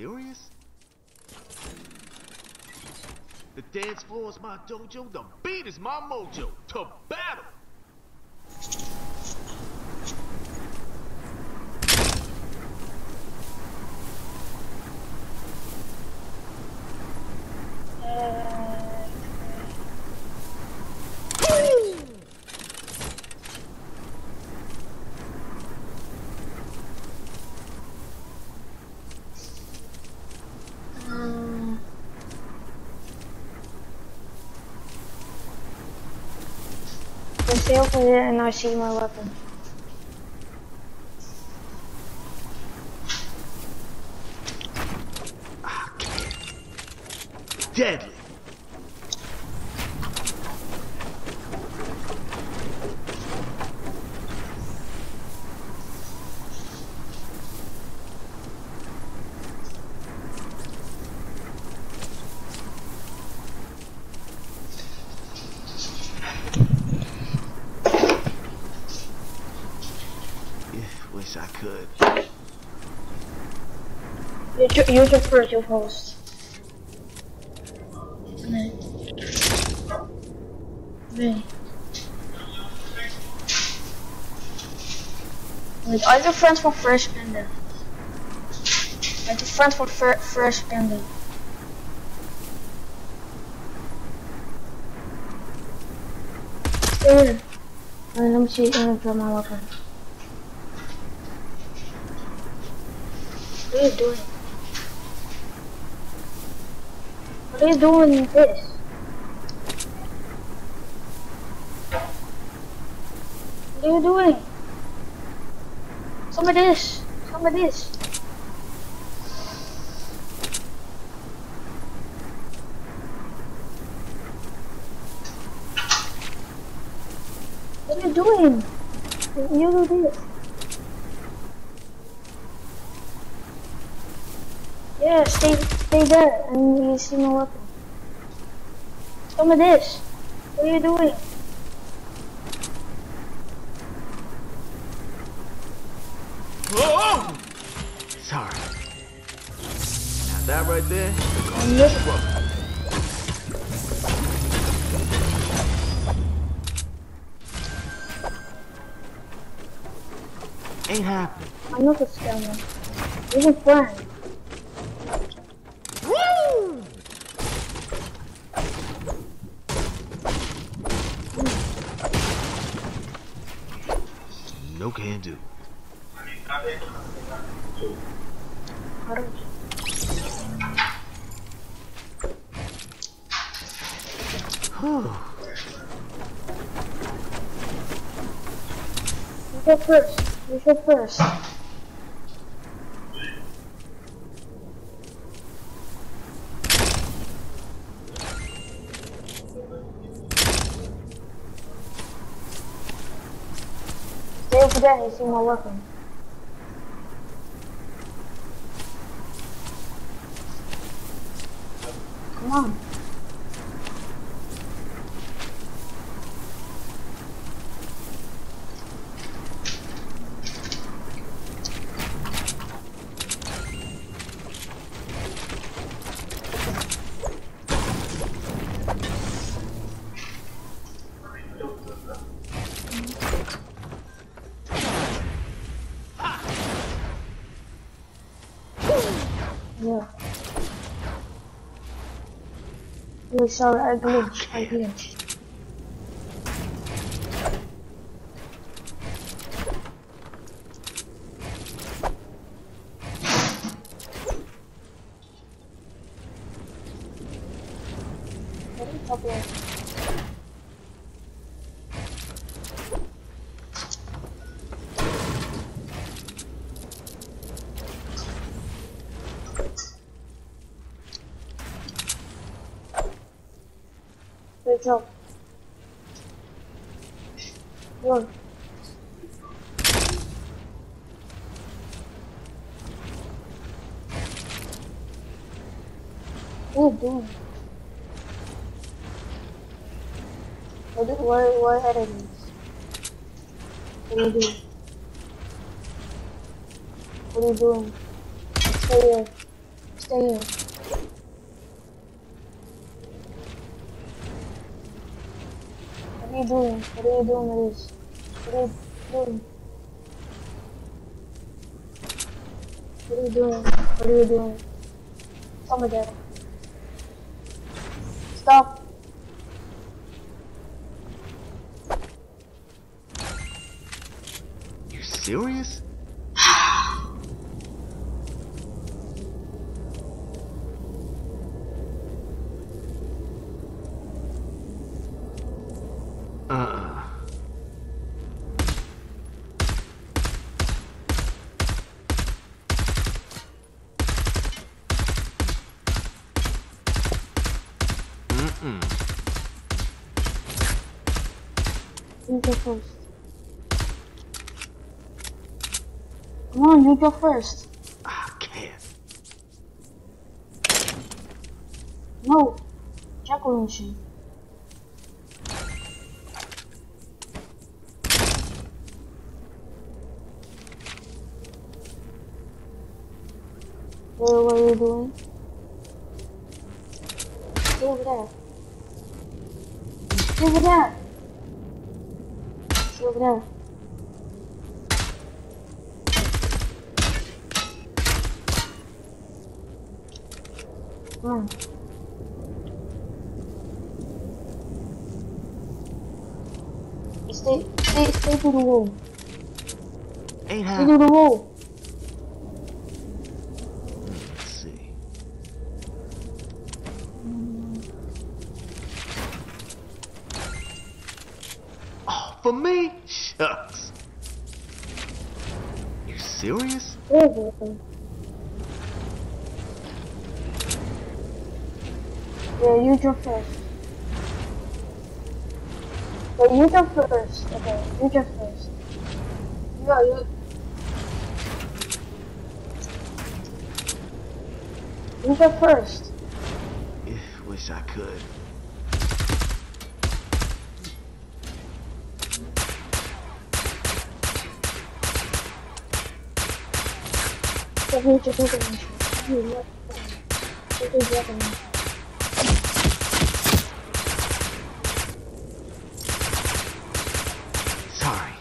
serious? The dance floor is my dojo, the beat is my mojo. To battle! Um, I stay over here and I see my weapon. Deadly! Yeah, wish I could. You you just first, you host. Nee. Nee. Wait, are you friends from First Panda? Are you friends from fir First Panda? Stay here. Let me see if I can drop my weapon. What are you doing? You doing this? What are you doing? Some of this. Some of this. What are you doing? You do this. Yeah, stay, stay there, and you see my weapon. Some of this. What are you doing? Oh! Sorry. Now that right there, I missed trouble. Ain't happening. I'm not a scammer. He's a friend. Woo! No can do. Whew. You go first. You go first. You see my weapon. Come on. Yeah. Really sorry, I glitched. I glitched. What are you talking about? Good job. Are you doing? Oh, what, do- why, why enemies? What are you doing? What are you doing? Stay here. stay here. What are you doing? What are you doing with this? What are you doing? What are you doing? What are you doing? Tell me that. Stop. You serious? Uh-uh. Mm-mm. You go first. Come on, you go first. Ah, I can't. No. Jackal machine. What, what are you doing? Stay over there. Stay over there. Stay over there. On. Stay, stay, stay to the wall. Ain't Stay to the wall. Let's see. Oh, for me? Shucks. You serious? You Yeah, you jump first. Wait, you jump first. Okay, you jump first. No, you. You jump first. Eh, Wish I could. Let me just look at me. You look at me. You look at me. Sorry.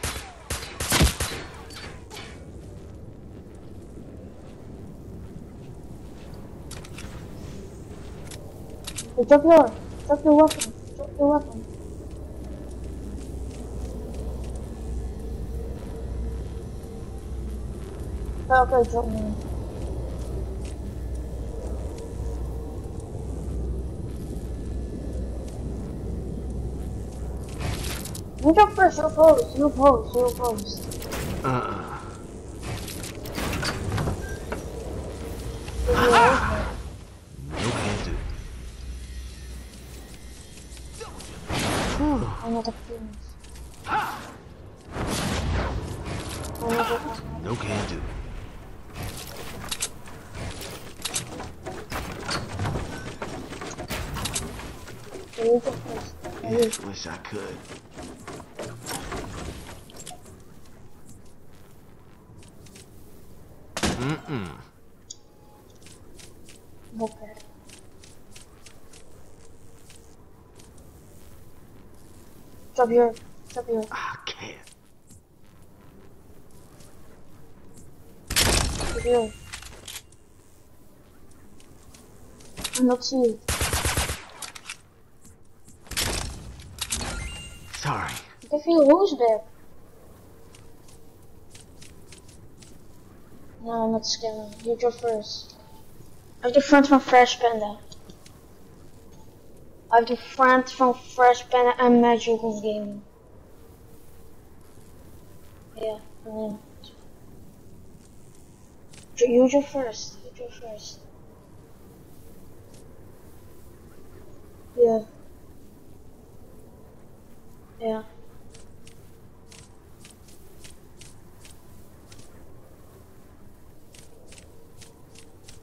Hey, drop your, drop your weapon. Drop your weapon. Okay, okay, drop me. You jump first, you pose, you pose, you pose. Uh-uh. Yeah. Another penis. Another one. No can do. You jump first. Yeah, wish I could. Mm-mm. Okay. Drop your, drop your. I can't. Drop your. I'm not see it. Sorry. Give you hose back. No, I'm not scamming. You drop first. I have the front from Fresh Panda. Have the front from Fresh Panda and Magical Gaming. Yeah, I mean. You drop first. You drop first. Yeah. Yeah.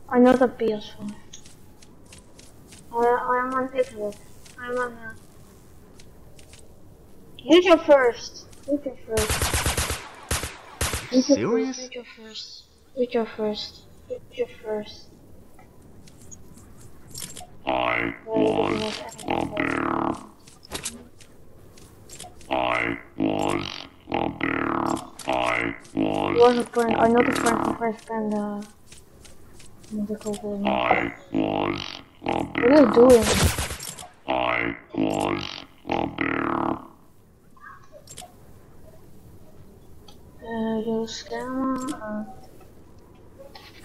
I know the PS4. I, I'm on Xbox. I'm on. Uh... You go first. You go first. You Serious? First. You go first. You go first. You go first. I was a bear. I was a bear. I He was. was a friend, another friend from first friend, uh, musical video. I was a What are you doing? I was a bear. Uh, yo, scammer. Uh,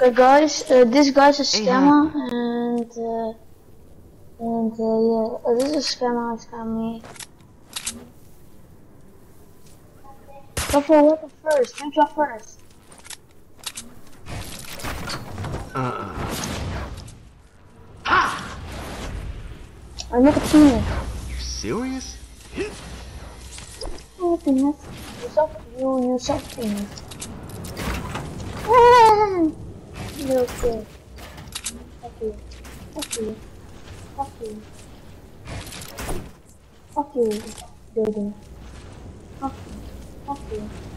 okay, guys, uh, this guy's a Hey, scammer, and uh, and uh, yeah, uh, this is a scammer. It's me. Go for a weapon first. You drop first. Uh-uh. I'm not a penis. You serious? Oh, penis. You suck. You you suck penis. Ah! You okay? Fuck you. Fuck you. Fuck you. Fuck you, baby. Fuck you. Fuck you.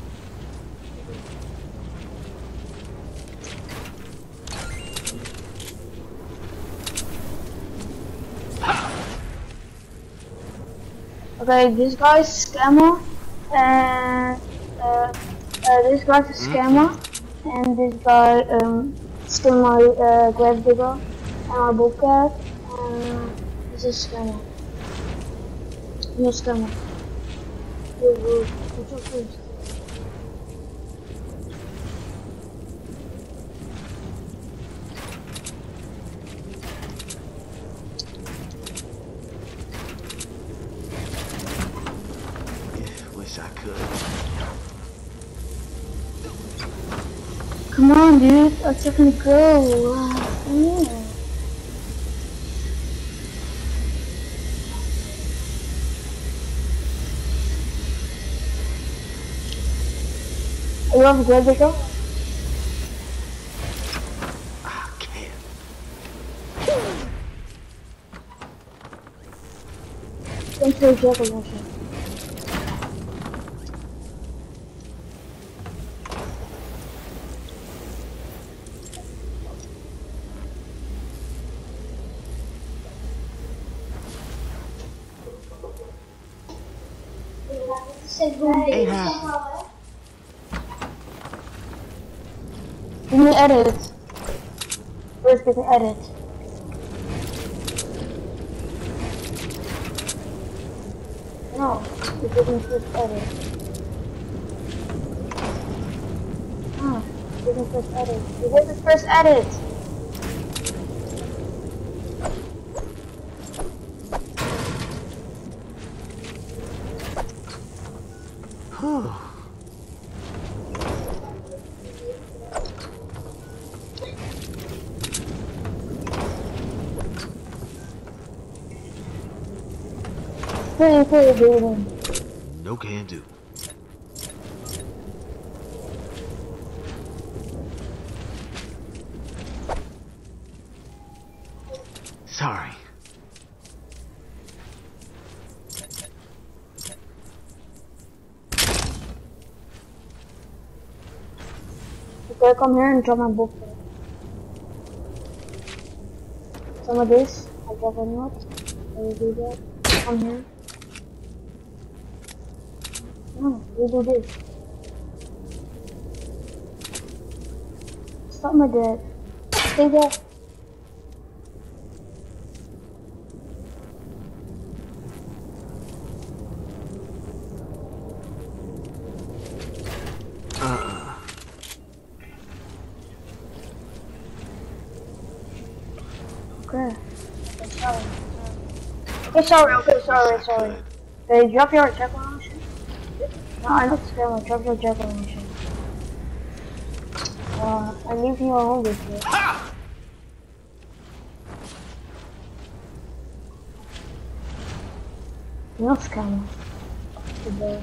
Okay, this guy's scammer, and uh, uh, this guy's a scammer, and this guy um stole my uh, grave digger and my bobcat, and this is scammer. No scammer. Yo, yo, what's Let's fucking go. Ah, yeah. You have a grave digger? I can't. Come the. Give me edit. First give me edit. No, you didn't first edit. Ah, you didn't first edit. You didn't first edit. Whew. Building. No can do. Sorry. Okay, come here and drop my book. Some of this, I drop a note. I will do that. Come here. No, you do this. Stop my dad. Stay there. Uh-uh. Okay. Sorry. Okay, sorry, sorry. Okay, drop your motion. No, I'm not scared, drop your jackal motion. Uh, I'm leaving you alone with you. You're not scammer. Goodbye.